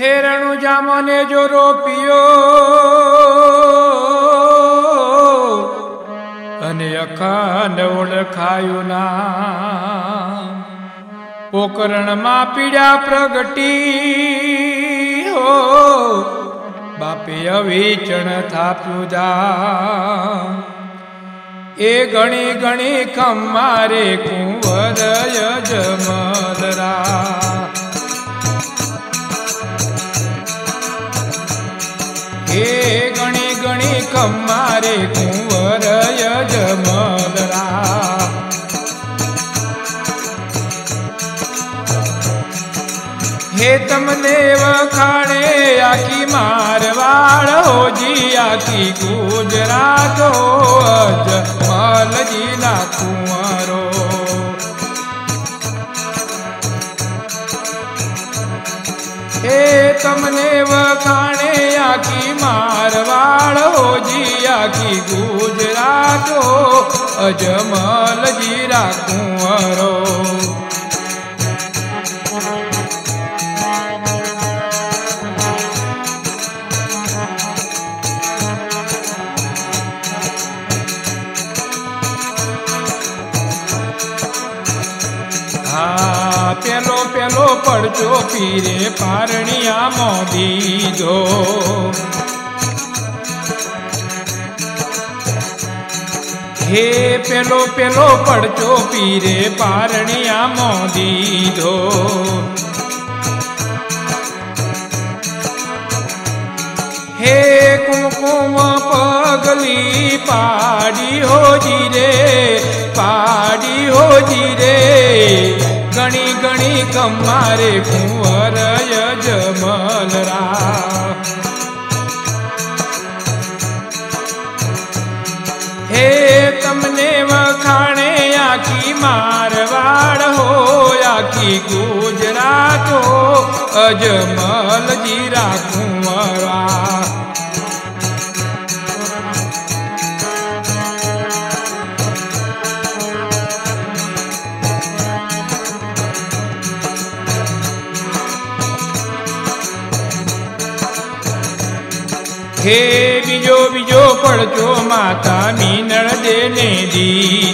ખેરણું જામને જો રોપિયો અને અખંડ ઓળખાયું ના પોકરણમાં પીડા પ્રગટી હો. બાપે અવિચણ થાપ્યું જા એ ગણી ગણી ખમારે કુંવર યજમલરા હે ગણી ગણી કમારે કુંવર યજમલરા હે તમને વખાણે આખી મારવાડ હોજી, આખી ગુજરાત અજમલજીના કુંવરો. હે તમને આખી ગુજરાતો અજમલજીરા કુંવરો હા પેલો પેલો પડજો પીરે પારણિયામાં દીધો હે પેલો પેલો પડચો પીરે પારણિયામાં દીધો હે કુમકુમ પગલી પાડી હોજી રે, પાડી હોજી રે. ગણી ગણી કમારે કુંવર યજમલરા ગુજરાતો અજમલ જીરા કુંવરા હે બીજો બીજો પડચો માતા મીનળ દેને દીધો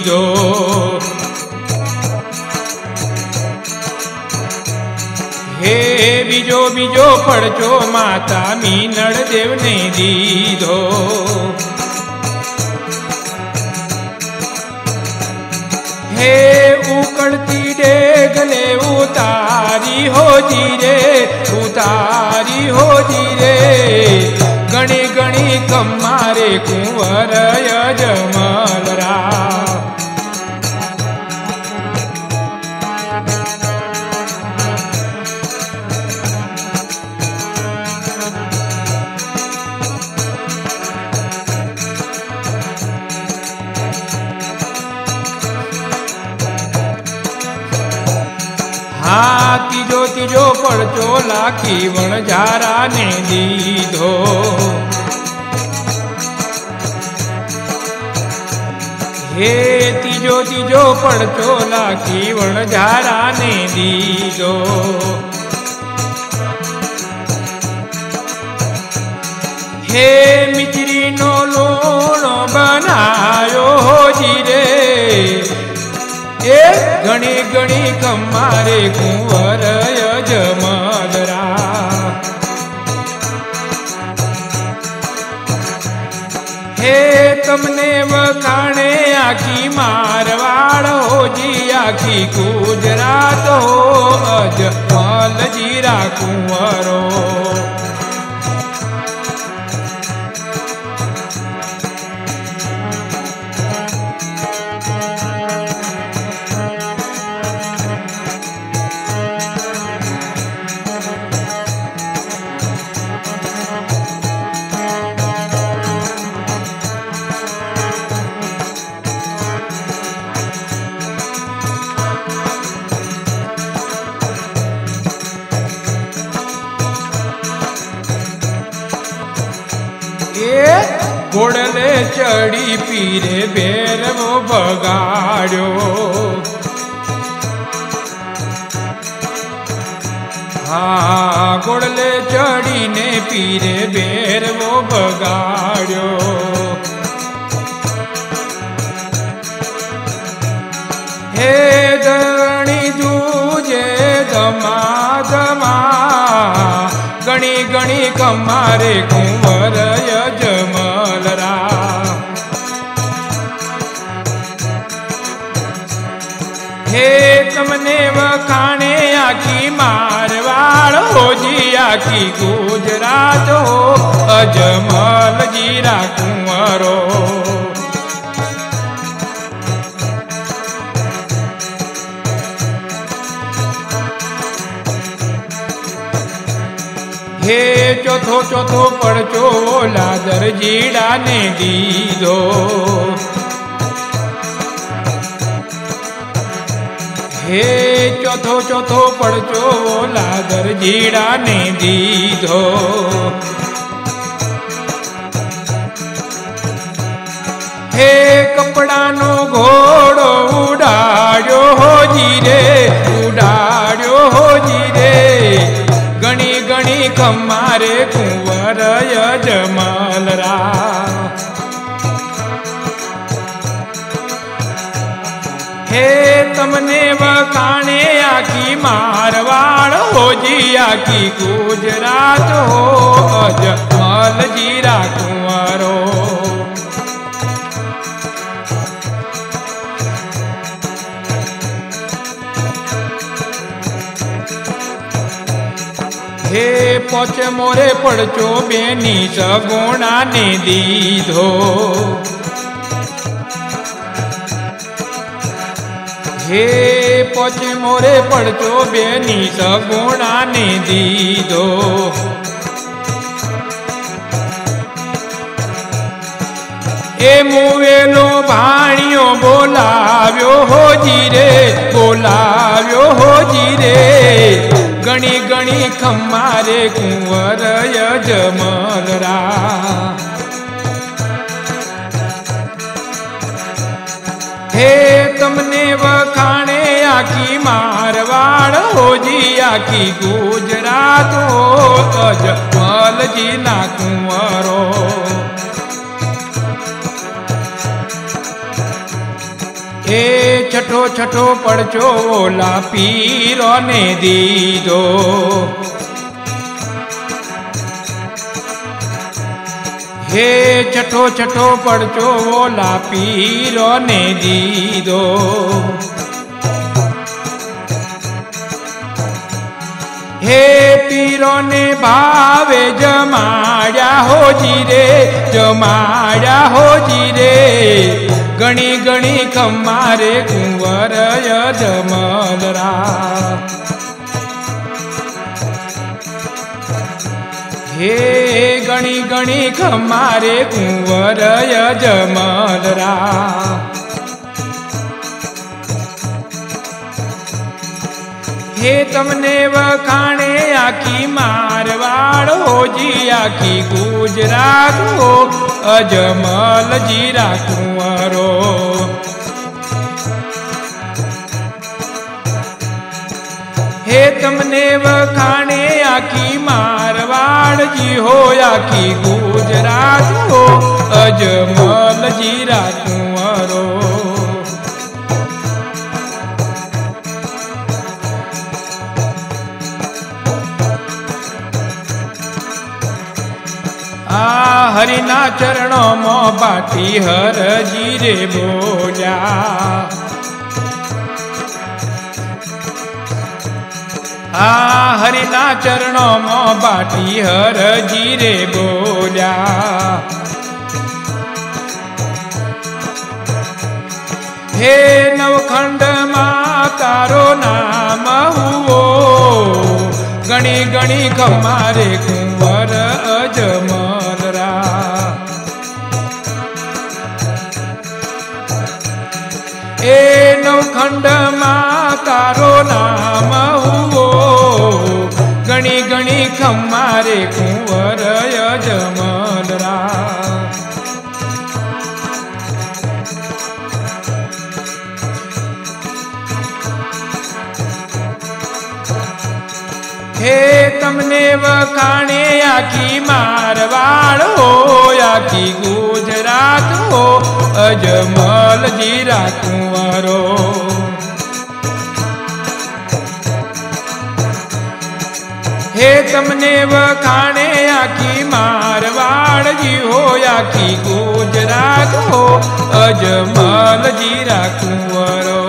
બીજો બીજો પડજો માતા મીનળ દેવને દીધો. હે ઉકળતી ડેગલે ઉતારી હોજી રે, ઉતારી હોજી રે. ગણી ગણી કમારે કુંવર યજમલરા ત્રીજો પડચો લાખી વણઝારાને દીધો. હે ત્રીજો ત્રીજો પડચો લાખી વણઝારાને દીધો. હે મિચરીનો લોણો બનાયો જીરે એ ઘણી ઘણી કમારે કુંવર આખી ગુજરાત હો અજમલ જીરા કુંવરો. ઘોડલે ચડી પીરે બેરવો બગાડ્યો. હા ઘોડલે ચડીને પીરે બેરવો બગાડ્યો. હે ધણી જુજે ધમા ધમા, ગણી ગણી કમારે કુંવર યજમલરા આખી ગુજરાત અજમલ જીરા કુંવરો. હે ચોથો ચોથો પડચો લાદર જીડાને દીધો. હે ચોથો ચોથો પડચો લાદર જીડાને દીધો. હે કપડાનો ઘોડો ઉડાડ્યો હોજી રે ઉડાડ્યો હોજી રે ગણી ગણી ખમારે કુંવર યજમલરા હે, તમને વખાણે આખી મારવાડ હોજી, આખી ગુજરાત હો અજમલ જીરા કુંવરો હે, પોચે મોરે પડચો બેની સગુણાને દીધો. હે પછી મોરે પડતો બેની સગુણાને દીધો. એ મુવેલો ભાણિયો બોલાવ્યો હોજી રે બોલાવ્યો હોજી રે ગણી ગણી ખમારે કુંવર યજમરા હે તમને વખાણે આખી મારવાડ હોજી, આખી ગુજરાત હો અજમલજી ના કુંવરો. એ છઠો છઠો પડચો ઓલા પીરોને દીધો. હે છઠો છઠો પડચો ઓલા પીરોને દીધો. હે પીરોને ભાવે જમાડ્યા હોજી રે, જમાડ્યા હોજી રે. ગણી ગણી ખમારે કુંવર જમલરા હે ગણી ગણી ખમારે કુંવર યજમલરા હે તમને વખાણે આખી મારવાડ હોજી આખી ગુજરાત હો અજમલજી રાખુંવરો હે તમને વખાણે આખી મારવાડજી હો આખી ગુજરાત હો અજમલજી જીરા હરિના ચરણોમાં બાટી હરજી રે બોલ્યા. આ હરિના ચરણોમાં બાટી હરજી રે બોલ્યા. હે નવખંડમાં તારો નામ હુઓ ગણી ગણી ખમારે ગણી ખમારે કુંવર અજમલરા હે તમને વખાણે આખી મારવાડ હો, આખી ગુજરાત હો, અજમલ જીરા કુંવરો. હે તમને વખાણે આખી મારવાડજી હો, આખી ગુજરાત હો અજમલ જીરા કુંવરો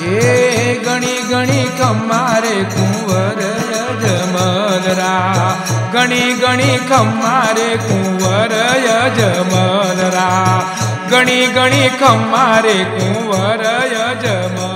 હે ગણી ગણી કમારે કુંવર અજમલરા. ગણી ગણી કમારે કુંવર અજમલરા. ગણી ગણી કમારે કુંવર યજમલ